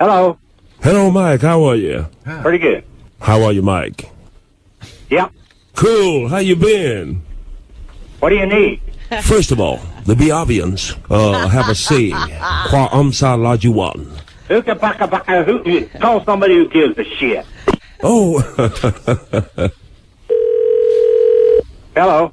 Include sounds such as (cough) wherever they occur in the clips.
Hello. Hello, Mike. How are you? Pretty good. How are you, Mike? Yep. Cool. How you been? What do you need? First of all, the Biaviians uh, have a saying, (laughs) Qua amsa lajuan. Hooka baka baka hoo. Call somebody who gives a shit. Oh, (laughs) Hello.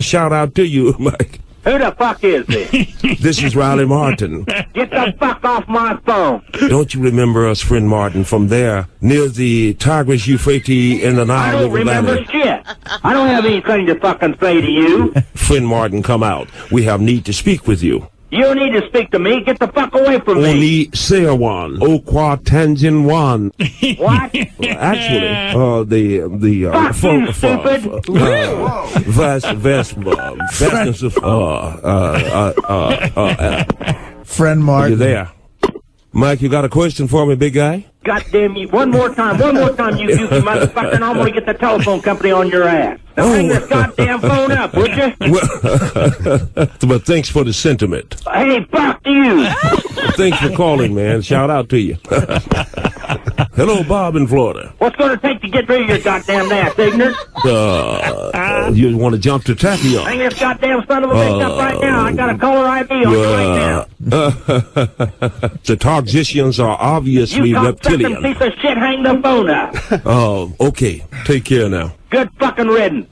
shout out to you, (laughs) Mike. Who the fuck is this? (laughs) This is Riley Martin. Get the fuck off my phone. Don't you remember us, friend Martin, from there, near the Tigris Euphrates in the I Nile don't River remember Valley? shit. I don't have anything to fucking say to you. (laughs) Friend Martin, come out. We have need to speak with you. You don't need to speak to me. Get the fuck away from me. Only Seawan, O-Qua Tangin Wan. What? Actually, uh, the the uh, Fuck you, stupid. uh, vast (laughs) vast uh, vastness of uh, uh, uh, uh, uh, uh, Friend you Martin. there, Mike? You got a question for me, big guy? God damn you. One more time. One more time, you goofy motherfucker, and I'm going to get the telephone company on your ass. Now hang this goddamn phone up, would you? (laughs) Well, (laughs) but thanks for the sentiment. Hey, fuck you. Thanks for calling, man. Shout out to you. (laughs) Hello, Bob in Florida. What's going to take to get rid of your goddamn ass, ignorant? Uh, uh, you want to jump to Tachyon? Hang this goddamn son of a bitch up right now. I got a caller ID on you right now. (laughs) the Targisians are obviously You reptilian. piece of shit, hang the phone up. (laughs) Oh, okay. Take care now. Good fucking riddance.